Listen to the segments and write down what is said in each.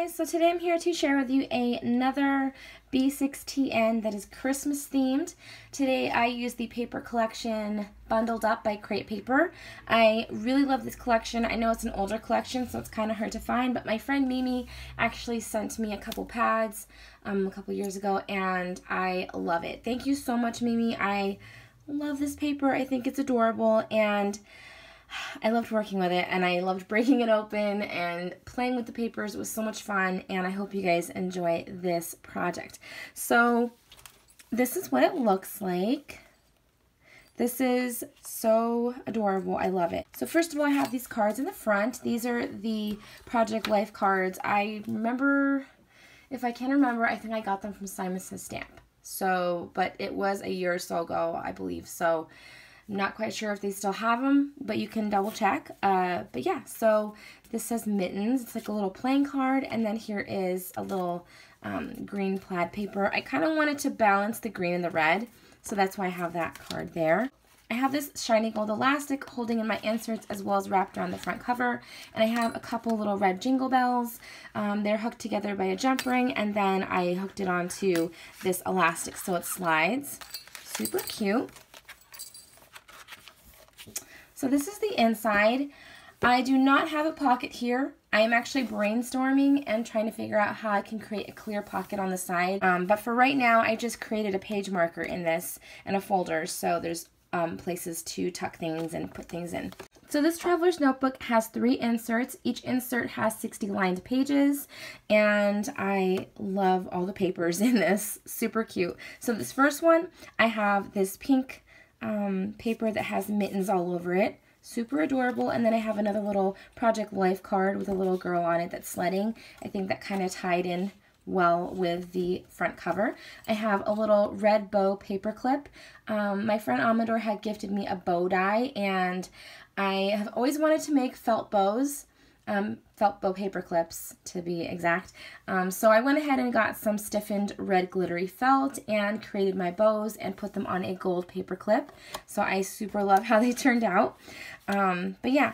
guys, so today I'm here to share with you another B6TN that is Christmas themed. Today I use the paper collection Bundled Up by Crate Paper. I really love this collection. I know it's an older collection so it's kind of hard to find, but my friend Mimi actually sent me a couple pads um, a couple years ago and I love it. Thank you so much Mimi. I love this paper. I think it's adorable and I loved working with it and I loved breaking it open and playing with the papers. It was so much fun and I hope you guys enjoy this project. So this is what it looks like. This is so adorable. I love it. So first of all, I have these cards in the front. These are the Project Life cards. I remember, if I can remember, I think I got them from Simon Says Stamp. So, but it was a year or so ago, I believe. So not quite sure if they still have them, but you can double check. Uh, but yeah, so this says mittens. It's like a little playing card, and then here is a little um, green plaid paper. I kind of wanted to balance the green and the red, so that's why I have that card there. I have this shiny gold elastic holding in my inserts as well as wrapped around the front cover. And I have a couple little red jingle bells. Um, they're hooked together by a jump ring and then I hooked it onto this elastic so it slides. Super cute. So this is the inside. I do not have a pocket here. I am actually brainstorming and trying to figure out how I can create a clear pocket on the side. Um, but for right now, I just created a page marker in this and a folder. So there's um, places to tuck things and put things in. So this traveler's notebook has three inserts. Each insert has 60 lined pages and I love all the papers in this. Super cute. So this first one, I have this pink um, paper that has mittens all over it. Super adorable. And then I have another little Project Life card with a little girl on it that's sledding. I think that kind of tied in well with the front cover. I have a little red bow paper clip. Um, my friend Amador had gifted me a bow die and I have always wanted to make felt bows um, felt bow paper clips to be exact. Um, so I went ahead and got some stiffened red glittery felt and created my bows and put them on a gold paper clip. So I super love how they turned out. Um, but yeah,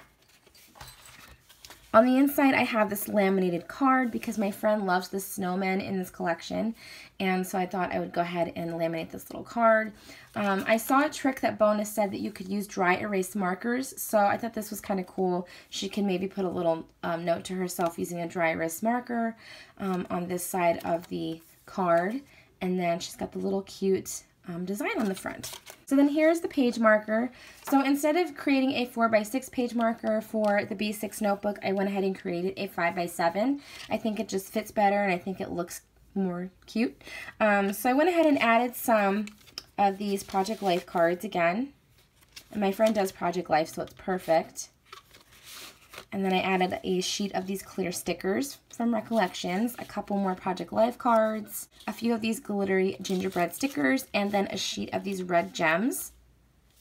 on the inside, I have this laminated card because my friend loves the snowman in this collection. And so I thought I would go ahead and laminate this little card. Um, I saw a trick that Bona's said that you could use dry erase markers. So I thought this was kind of cool. She can maybe put a little um, note to herself using a dry erase marker um, on this side of the card. And then she's got the little cute um, design on the front. So then here's the page marker. So instead of creating a 4x6 page marker for the B6 notebook, I went ahead and created a 5x7. I think it just fits better and I think it looks more cute. Um, so I went ahead and added some of these Project Life cards again. And my friend does Project Life, so it's perfect. And then I added a sheet of these clear stickers from Recollections, a couple more Project Life cards, a few of these glittery gingerbread stickers, and then a sheet of these red gems.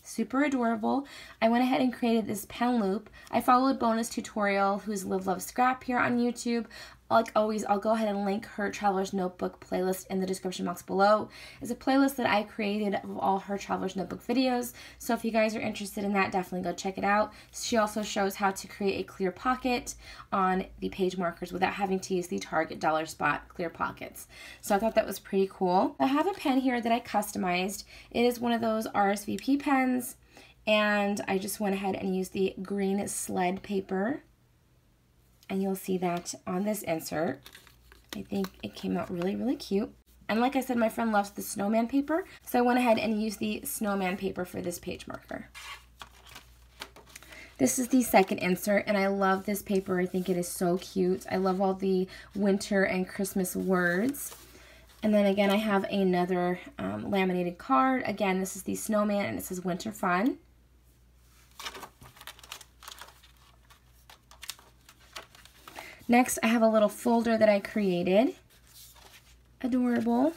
Super adorable. I went ahead and created this pen loop. I followed Bona's tutorial who's Live Love Scrap here on YouTube like always, I'll go ahead and link her Traveler's Notebook playlist in the description box below. It's a playlist that I created of all her Traveler's Notebook videos, so if you guys are interested in that, definitely go check it out. She also shows how to create a clear pocket on the page markers without having to use the Target Dollar Spot clear pockets. So I thought that was pretty cool. I have a pen here that I customized. It is one of those RSVP pens, and I just went ahead and used the green sled paper and you'll see that on this insert. I think it came out really, really cute. And like I said, my friend loves the snowman paper, so I went ahead and used the snowman paper for this page marker. This is the second insert, and I love this paper. I think it is so cute. I love all the winter and Christmas words. And then again, I have another um, laminated card. Again, this is the snowman, and it says Winter Fun. Next, I have a little folder that I created. Adorable.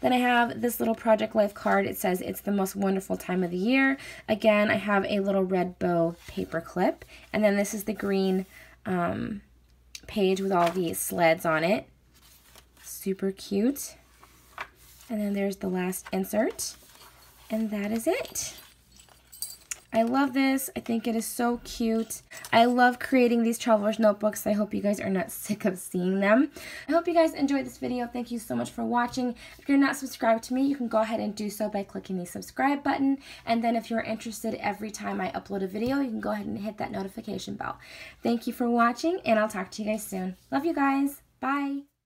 Then I have this little Project Life card. It says it's the most wonderful time of the year. Again, I have a little red bow paper clip. And then this is the green um, page with all these sleds on it. Super cute. And then there's the last insert. And that is it. I love this. I think it is so cute. I love creating these traveler's notebooks. I hope you guys are not sick of seeing them. I hope you guys enjoyed this video. Thank you so much for watching. If you're not subscribed to me, you can go ahead and do so by clicking the subscribe button. And then if you're interested every time I upload a video, you can go ahead and hit that notification bell. Thank you for watching, and I'll talk to you guys soon. Love you guys. Bye.